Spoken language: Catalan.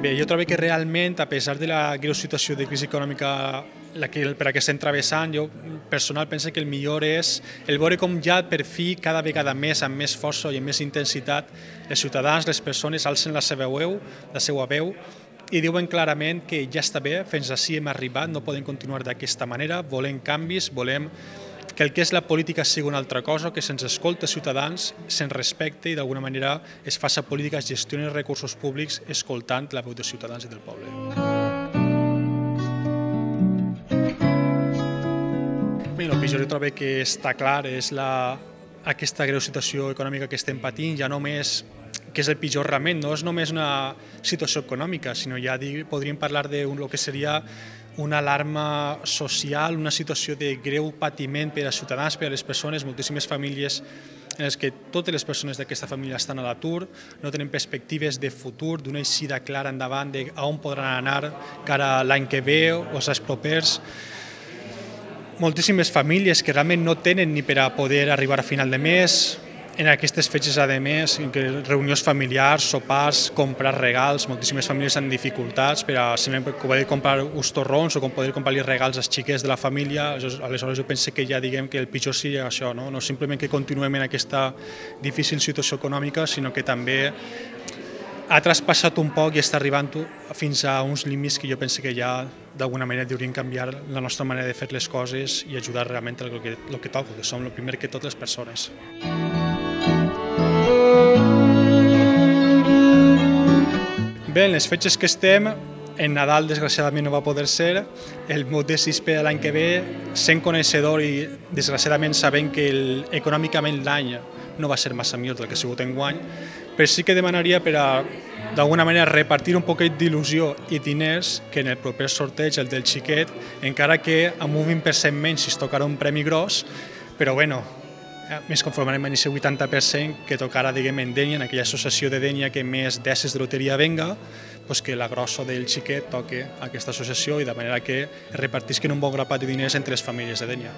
Bé, jo trobo que realment, a pesar de la greu situació de crisi econòmica la que, per a què estem travessant, jo personal penso que el millor és el veure com ja per fi cada vegada més, amb més força i amb més intensitat, els ciutadans, les persones alcen la seva veu, la seva veu i diuen clarament que ja està bé, fins ací hem arribat, no podem continuar d'aquesta manera, volem canvis, volem que el que és la política sigui una altra cosa, que se'ns escolta ciutadans, se'ns respecte i d'alguna manera es faça política, es gestioni els recursos públics escoltant la veu dels ciutadans i del poble. Bé, el pitjor jo trobo que està clar és la, aquesta greu situació econòmica que estem patint, ja només que és el pitjor realment, no és només una situació econòmica, sinó ja podríem parlar de un, el que seria una alarma social, una situació de greu patiment per als ciutadans, per a les persones, moltíssimes famílies en les que totes les persones d'aquesta família estan a l'atur, no tenen perspectives de futur, d'una eixida clara endavant de a on podran anar cara l'any que ve o anys propers. Moltíssimes famílies que realment no tenen ni per a poder arribar a final de mes, en aquestes fetges, a més, reunions familiars, sopars, comprar regals, moltíssimes famílies amb dificultats per a poder comprar uns torrons o com poder comprar regals als xiquets de la família. Aleshores jo penso que ja diguem que el pitjor sigui això, no, no simplement que continuem en aquesta difícil situació econòmica, sinó que també ha traspassat un poc i està arribant fins a uns límits que jo penso que ja d'alguna manera hauríem canviar la nostra manera de fer les coses i ajudar realment el que, el que toca, que som el primer que totes les persones. Bé, en les fetges que estem, en Nadal desgraciadament no va poder ser, el meu desig per l'any que ve, sent coneixedor i desgraciadament sabent que el, econòmicament l'any no va ser massa millor del que ha sigut en guany, però sí que demanaria per a d'alguna manera repartir un poquet d'il·lusió i diners que en el proper sorteig, el del xiquet, encara que amb un 20% menys si es tocarà un premi gros, però bueno, Eh, més conformarem en aquest 80% que tocarà, diguem, en Dènia, en aquella associació de Dènia que més d'esses de loteria venga, pues que la grossa del xiquet toque aquesta associació i de manera que repartisquen un bon grapat de diners entre les famílies de Dènia.